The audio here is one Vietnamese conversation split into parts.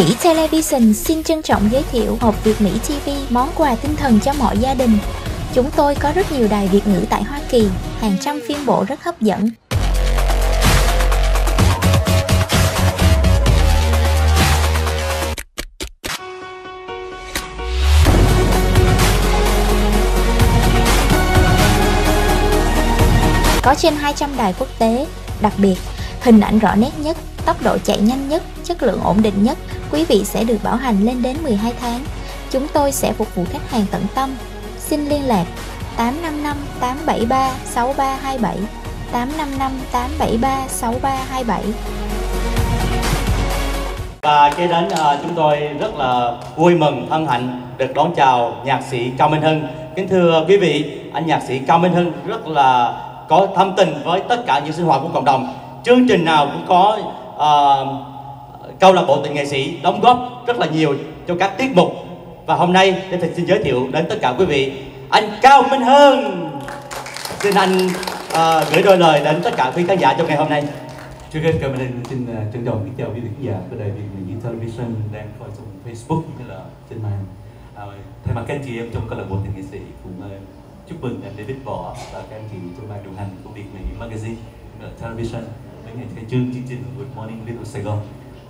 Mỹ Television xin trân trọng giới thiệu hộp Việt Mỹ TV, món quà tinh thần cho mọi gia đình. Chúng tôi có rất nhiều đài Việt ngữ tại Hoa Kỳ, hàng trăm phiên bộ rất hấp dẫn. Có trên 200 đài quốc tế, đặc biệt, hình ảnh rõ nét nhất, tốc độ chạy nhanh nhất, chất lượng ổn định nhất, quý vị sẽ được bảo hành lên đến 12 tháng. Chúng tôi sẽ phục vụ khách hàng tận tâm. Xin liên lạc 855 873 6327 855 873 6327 Và kế đến uh, chúng tôi rất là vui mừng, hân hạnh được đón chào nhạc sĩ Cao Minh Hưng. Kính thưa quý vị, anh nhạc sĩ Cao Minh Hưng rất là có thâm tình với tất cả những sinh hoạt của cộng đồng. Chương trình nào cũng có uh, câu lạc bộ tình nghệ sĩ đóng góp rất là nhiều cho các tiết mục. Và hôm nay tôi xin giới thiệu đến tất cả quý vị anh Cao Minh Hưng. Xin anh uh, gửi đôi lời đến tất cả quý khán giả trong ngày hôm nay. Trước hết cảm ơn anh xin uh, trân trọng kính chào quý vị khán giả của đài Việt Mỹ Television đang coi trên Facebook như là trên mạng. À, thay mặt các anh chị em trong câu lạc bộ tình nghệ sĩ cũng uh, chúc mừng anh David Võ và các anh chị trong ban điều hành của Việt Mỹ Magazine là Television với ngày khai trương chương trình Good Morning Little Saigon.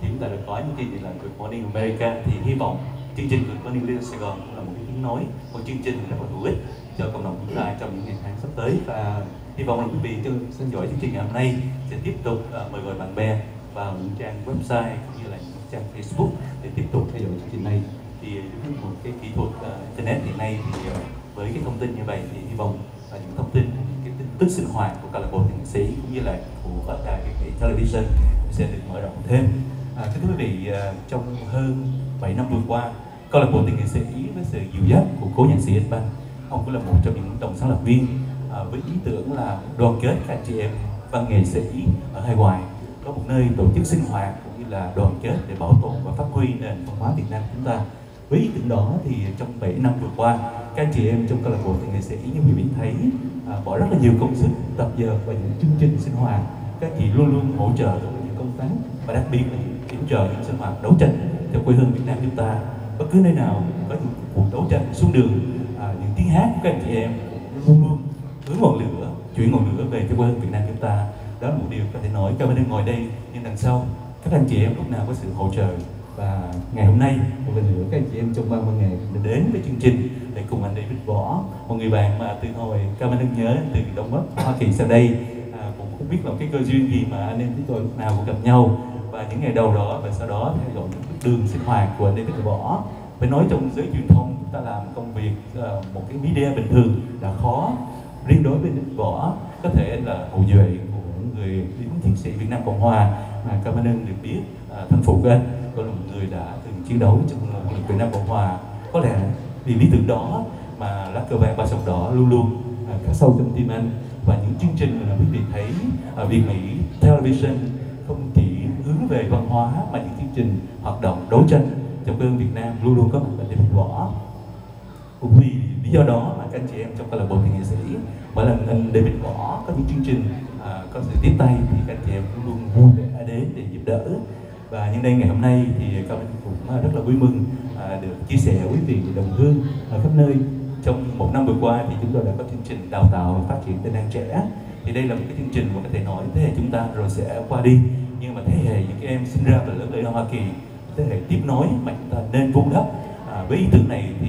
Thì chúng ta đã có những chương trình là Good Morning America. Thì hy vọng chương trình Good Morning Little Saigon cũng là một cái tiếng nói, một chương trình rất là hữu ích cho cộng đồng chúng ta trong những ngày tháng sắp tới. Và hy vọng là quý vị theo theo dõi chương trình ngày hôm nay sẽ tiếp tục uh, mời gọi bạn bè vào những trang website cũng như là những trang Facebook để tiếp tục theo dõi chương trình này. Thì à, với một cái kỹ thuật uh, internet hiện nay thì uh, với cái thông tin như vậy thì hy vọng là những thông tin tức sinh hoạt của câu lạc bộ nghệ sĩ cũng như là của đài Việt Mỹ Television sẽ được mở rộng thêm. À, thưa quý vị à, trong hơn 7 năm vừa qua câu lạc bộ tình nghệ sĩ với sự dìu dắt của cố nhạc sĩ Anh Ban, ông cũng là một trong những đồng sáng lập viên à, với ý tưởng là đoàn kết các chị em văn nghệ sĩ ở hải ngoại có một nơi tổ chức sinh hoạt cũng như là đoàn kết để bảo tồn và phát huy nền văn hóa Việt Nam chúng ta. Với ý tưởng đó thì trong 7 năm vừa qua các chị em trong câu lạc bộ nghệ sĩ như quý vị thấy à, bỏ rất là nhiều công sức tập giờ và những chương trình sinh hoạt. Các chị luôn luôn hỗ trợ trong những công tác và đặc biệt là yểm trợ những sinh hoạt đấu tranh cho quê hương Việt Nam chúng ta. Bất cứ nơi nào có những cuộc đấu tranh xuống đường à, những tiếng hát của các anh chị em luôn luôn hướng ngọn lửa chuyển ngọn lửa về cho quê hương Việt Nam chúng ta. Đó là một điều có thể nói các bên ngồi đây nhưng đằng sau các anh chị em lúc nào có sự hỗ trợ và ngày hôm nay một lần nữa các anh chị em trong ban văn nghệ mình đến với chương trình để cùng anh David Võ một người bạn mà từ hồi cao anh nhớ từ Đông Bắc Hoa Kỳ sang đây à, cũng không biết là cái cơ duyên gì mà anh em chúng tôi lúc nào cũng gặp nhau. Và những ngày đầu đó và sau đó theo dõi những đường sinh hoạt của anh David Võ. Phải nói trong giới truyền thông chúng ta làm công việc à, một cái media bình thường là khó. Riêng đối với David Võ có thể là hậu duệ của người lính chiến sĩ Việt Nam Cộng Hòa mà cảm ơn được biết à, thân phụ của anh người đã từng chiến đấu trong lực lượng Việt Nam Cộng Hòa. Có lẽ vì lý tưởng đó mà lá cờ vàng ba sọc đỏ luôn luôn uh, khắc sâu trong tim anh. Và những chương trình mà quý vị thấy ở Việt Mỹ Television không chỉ hướng về văn hóa mà những chương trình hoạt động đấu tranh trong quê Việt Nam luôn luôn có mặt tại David Võ. Cũng vì lý do đó mà các anh chị em trong câu lạc bộ nghệ sĩ mỗi lần anh David Võ có những chương trình à, có sự tiếp tay thì các anh chị em cũng luôn vui vẻ đến để giúp đỡ và nhân đây ngày hôm nay thì các anh cũng à, rất là vui mừng à, được chia sẻ với quý vị đồng hương ở khắp nơi. Trong một năm vừa qua thì chúng tôi đã có chương trình đào tạo và phát triển tài năng trẻ. Thì đây là một cái chương trình mà có thể nói thế hệ chúng ta rồi sẽ qua đi. Nhưng mà thế hệ những cái em sinh ra và lớn lên ở Hoa Kỳ thế hệ tiếp nối mà chúng ta nên vun đắp. À, với ý tưởng này thì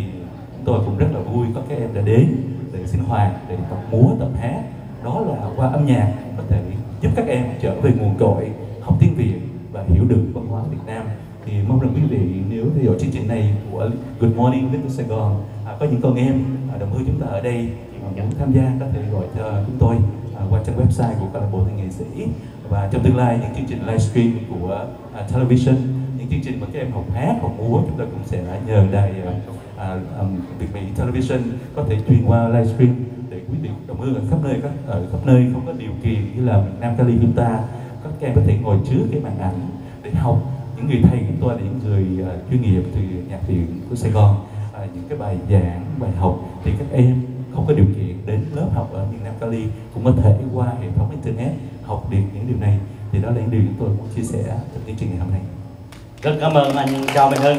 chúng tôi cũng rất là vui có các em đã đến để sinh hoạt để tập múa tập hát. Đó là qua âm nhạc có thể giúp các em trở về nguồn cội học tiếng Việt hiểu được văn hóa Việt Nam. Thì mong rằng quý vị nếu theo dõi chương trình này của Good Morning Little Saigon à, có những con em à, đồng hương chúng ta ở đây mà muốn tham gia có thể gọi cho chúng tôi à, qua trang website của câu lạc bộ thanh nghệ sĩ. Và trong tương lai những chương trình livestream của à, television những chương trình mà các em học hát học múa chúng ta cũng sẽ nhờ đài à, à, à, Việt Mỹ Television có thể truyền qua livestream để quý vị đồng hương ở khắp nơi các ở khắp nơi không có điều kiện như là Nam Cali chúng ta các em có thể ngồi trước cái màn ảnh để học. Những người thầy của tôi là những người uh, chuyên nghiệp từ nhạc viện của Sài Gòn. Uh, những cái bài giảng bài học thì các em không có điều kiện đến lớp học ở miền Nam Cali cũng có thể qua hệ thống internet học được những điều này. Thì đó là những điều chúng tôi muốn chia sẻ trong chương trình ngày hôm nay. rất cảm ơn anh Cao Minh Hưng.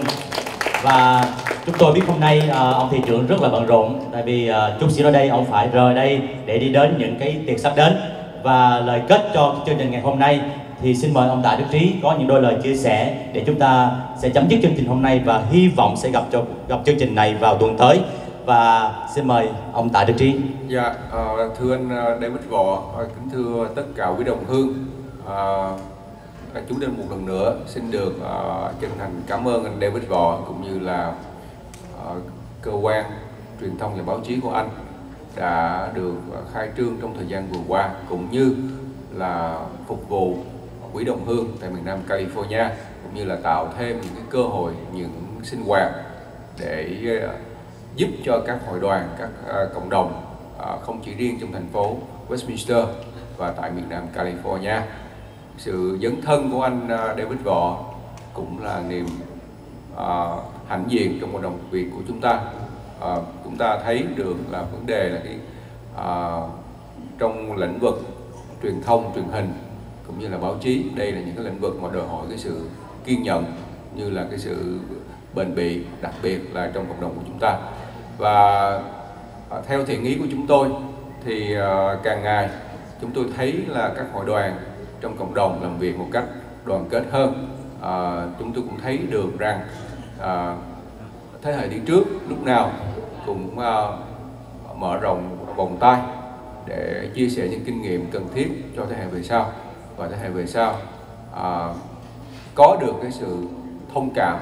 Và chúng tôi biết hôm nay uh, ông thị trưởng rất là bận rộn. Tại vì uh, chút xíu ở đây ông phải rời đây để đi đến những cái tiệc sắp đến và lời kết cho chương trình ngày hôm nay thì xin mời ông Tạ Đức Trí có những đôi lời chia sẻ để chúng ta sẽ chấm dứt chương trình hôm nay và hy vọng sẽ gặp cho gặp chương trình này vào tuần tới. Và xin mời ông Tạ Đức Trí. Dạ, uh, thưa anh ờ, David Võ, ờ, kính thưa tất cả quý đồng hương, uh, chúng tôi một lần nữa xin được uh, chân thành cảm ơn anh David Võ cũng như là uh, cơ quan truyền thông và báo chí của anh đã được khai trương trong thời gian vừa qua cũng như là phục vụ quỹ đồng hương tại miền Nam California cũng như là tạo thêm những cái cơ hội những sinh hoạt để ờ, giúp cho các hội đoàn, các ờ, cộng đồng ờ, không chỉ riêng trong thành phố Westminster và tại miền Nam California. Sự dấn thân của anh David Võ cũng là niềm hãnh diện trong cộng đồng Việt của chúng ta. Ờ, à, chúng ta thấy được là vấn đề là cái à, trong lĩnh vực truyền thông, truyền hình cũng như là báo chí, đây là những cái lĩnh vực mà đòi hỏi cái sự kiên nhẫn như là cái sự bền bỉ, đặc biệt là trong cộng đồng của chúng ta. Và à, theo thiện ý của chúng tôi thì à, càng ngày chúng tôi thấy là các hội đoàn trong cộng đồng làm việc một cách đoàn kết hơn. À, chúng tôi cũng thấy được rằng à, thế hệ đi trước lúc nào cũng uh, mở rộng vòng tay để chia sẻ những kinh nghiệm cần thiết cho thế hệ về sau. Và thế hệ về sau uh, có được cái sự thông cảm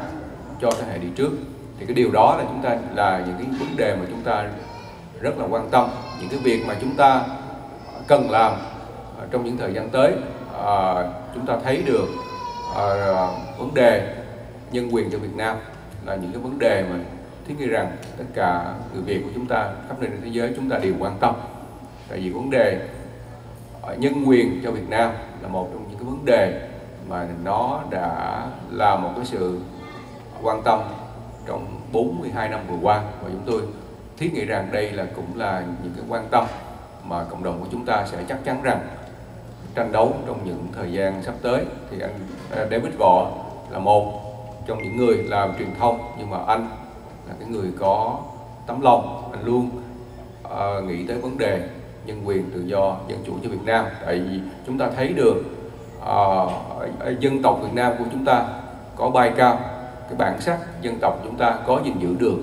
cho thế hệ đi trước. Thì cái điều đó là chúng ta là những cái vấn đề mà chúng ta rất là quan tâm. Những cái việc mà chúng ta cần làm trong những thời gian tới à, chúng ta thấy được à, vấn đề nhân quyền cho Việt Nam là những cái vấn đề mà thiết nghĩ rằng tất cả người Việt của chúng ta, khắp nơi trên thế giới chúng ta đều quan tâm. Tại vì vấn đề nhân quyền cho Việt Nam là một trong những cái vấn đề mà nó đã là một cái sự quan tâm trong 42 năm vừa qua. Và chúng tôi thiết nghĩ rằng đây là cũng là những cái quan tâm mà cộng đồng của chúng ta sẽ chắc chắn rằng tranh đấu trong những thời gian sắp tới. Thì anh à, David Võ là một trong những người làm truyền thông nhưng mà anh là cái người có tấm lòng anh luôn uh, nghĩ tới vấn đề nhân quyền tự do dân chủ cho Việt Nam. Tại vì chúng ta thấy được uh, dân tộc Việt Nam của chúng ta có bay cao cái bản sắc dân tộc chúng ta có gìn giữ được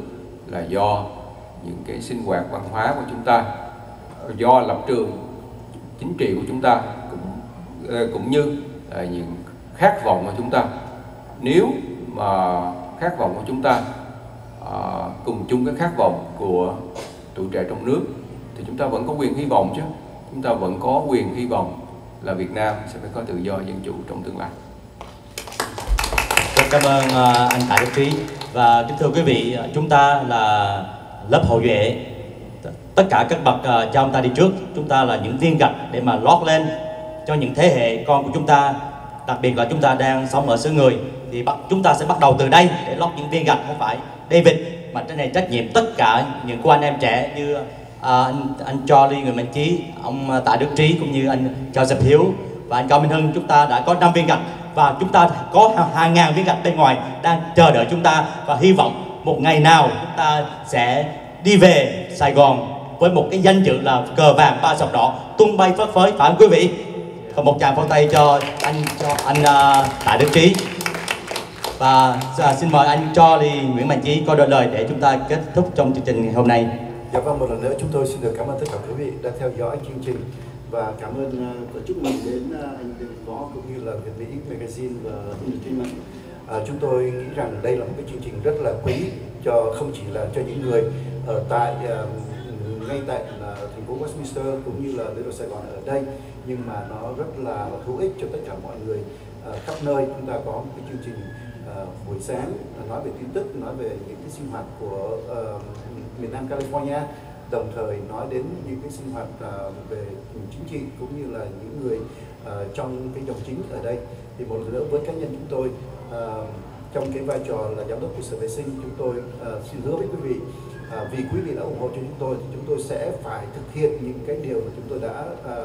là do những cái sinh hoạt văn hóa của chúng ta do lập trường chính trị của chúng ta cũng ờ, cũng như là những khát vọng của chúng ta. Nếu mà khát vọng của chúng ta à, cùng chung cái khát vọng của tuổi trẻ trong nước thì chúng ta vẫn có quyền hy vọng chứ. Chúng ta vẫn có quyền hy vọng là Việt Nam sẽ phải có tự do dân chủ trong tương lai. Cảm ơn à, anh Tạ Đức Trí. Và kính thưa quý vị à, chúng ta là lớp hậu duệ. Tất cả các bậc à, cha ông ta đi trước chúng ta là những viên gạch để mà lót lên cho những thế hệ con của chúng ta đặc biệt là chúng ta đang sống ở xứ người thì bắt chúng ta sẽ bắt đầu từ đây để lót những viên gạch không phải David mà trên này trách nhiệm tất cả những cô anh em trẻ như uh, anh anh Charlie người mạnh chí ông à, Tạ Đức Trí cũng như anh Joseph Hiếu và anh Cao Minh Hưng. Chúng ta đã có năm viên gạch và chúng ta có hàng ngàn viên gạch bên ngoài đang chờ đợi chúng ta và hy vọng một ngày nào chúng ta sẽ đi về Sài Gòn với một cái danh dự là cờ vàng ba sọc đỏ tung bay phất phới. Phải không quý vị? Và một tràng pháo tay cho anh cho anh uh, Tạ Đức Trí và à, xin mời anh cho đi Nguyễn Mạnh Trí có đôi lời để chúng ta kết thúc trong chương trình ngày hôm nay. Dạ vâng một lần nữa chúng tôi xin được cảm ơn tất cả quý vị đã theo dõi chương trình và cảm ơn uh, và chúc mừng đến à, anh Đinh Võ cũng như là Việt Mỹ Magazine và Entertainment. À, chúng tôi nghĩ rằng đây là một cái chương trình rất là quý cho không chỉ là cho những người ở tại uh, ngay tại uh, thành phố Westminster cũng như là Little Sài Gòn ở đây nhưng mà nó rất là hữu ích cho tất cả mọi người uh, khắp nơi chúng ta có một cái chương trình Ờ, buổi sáng nói về tin tức nói về những cái sinh hoạt của uh, miền Nam California đồng thời nói đến những cái sinh hoạt uh, về chính trị cũng như là những người uh, trong cái dòng chính ở đây. Thì một lần nữa với cá nhân chúng tôi uh, trong cái vai trò là giám đốc của sở vệ sinh chúng tôi uh, xin hứa với quý vị à, vì quý vị đã ủng hộ cho chúng tôi thì chúng tôi sẽ phải thực hiện những cái điều mà chúng tôi đã à,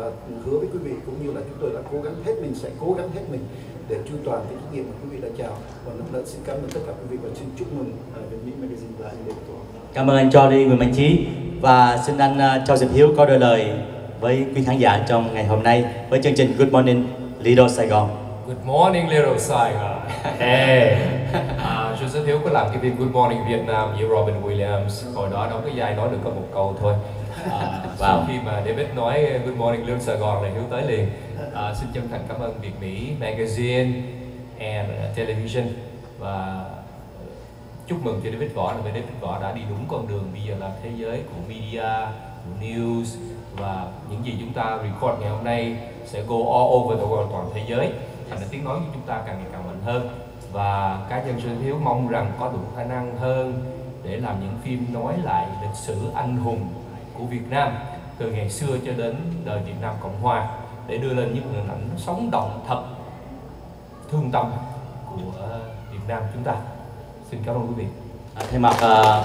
hứa với quý vị cũng như là chúng tôi đã cố gắng hết mình sẽ cố gắng hết mình để chu toàn cái trách nhiệm mà quý vị đã chào và lần nữa xin cảm ơn tất cả quý vị và xin chúc mừng uh, Việt Mỹ Magazine và anh Lê Quốc Cảm ơn anh Charlie Nguyễn Mạnh Chí và xin anh uh, cho dịp Hiếu có đôi lời với quý khán giả trong ngày hôm nay với chương trình Good Morning Lido Sài Gòn. Good morning Little Saigon. Hey. À, Joseph Hiếu có làm cái phim Good Morning Việt Nam với Robin Williams. Hồi đó đóng cái vai nói được có một câu thôi. À, wow. khi mà David nói Good Morning Little Saigon là Hiếu tới liền. À, xin chân thành cảm ơn Việt Mỹ Magazine and Television và chúc mừng cho David Võ là David Võ đã đi đúng con đường bây giờ là thế giới của media, của news và những gì chúng ta record ngày hôm nay sẽ go all over the world toàn thế giới thành ra tiếng nói của chúng ta càng ngày càng mạnh hơn và cá nhân Sơn Thiếu mong rằng có đủ khả năng hơn để làm những phim nói lại lịch sử anh hùng của Việt Nam từ ngày xưa cho đến đời Việt Nam Cộng Hòa để đưa lên những hình ảnh sống động thật thương tâm của Việt Nam chúng ta. Xin cảm ơn quý vị. À, thay mặt à,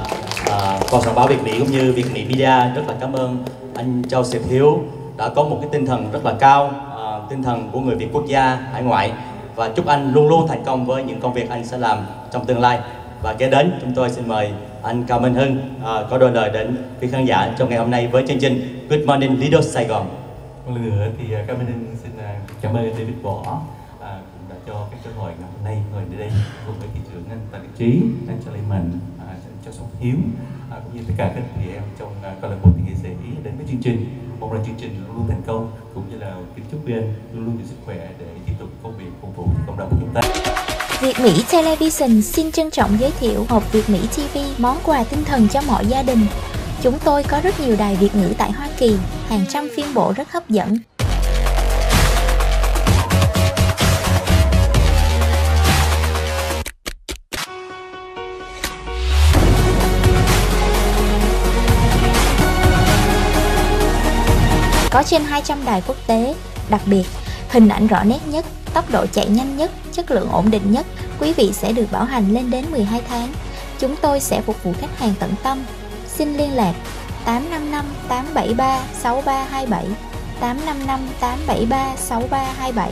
à, Phòng sản báo Việt Mỹ cũng như Việt Mỹ Media rất là cảm ơn anh Châu Joseph Hiếu đã có một cái tinh thần rất là cao, à, tinh thần của người Việt quốc gia hải ngoại và chúc anh luôn luôn thành công với những công việc anh sẽ làm trong tương lai. Và kế đến chúng tôi xin mời anh Cao Minh Hưng uh, có đôi lời đến quý khán giả trong ngày hôm nay với chương trình Good Morning Leaders Sài Gòn. Một lần nữa thì à, Cao Minh Hưng xin à, cảm ơn David Võ à, cũng đã cho cái cơ hội ngày hôm nay ngồi đến đây cùng với thị trưởng anh Tạ Đức Trí, anh Charlie mình à, cho Sông Hiếu à, cũng như tất cả các chị em trong à, câu lạc bộ nghệ sĩ đến với chương trình mong rằng chương trình luôn luôn thành công cũng như là kính chúc bên luôn luôn được sức khỏe để tiếp công việc phục vụ cộng đồng của chúng ta. Việt Mỹ Television xin trân trọng giới thiệu hộp Việt Mỹ TV món quà tinh thần cho mọi gia đình. Chúng tôi có rất nhiều đài Việt ngữ tại Hoa Kỳ, hàng trăm phiên bộ rất hấp dẫn. Có trên 200 đài quốc tế, đặc biệt, hình ảnh rõ nét nhất, tốc độ chạy nhanh nhất, chất lượng ổn định nhất, quý vị sẽ được bảo hành lên đến 12 tháng. Chúng tôi sẽ phục vụ khách hàng tận tâm. Xin liên lạc 855 873 6327 855 873 6327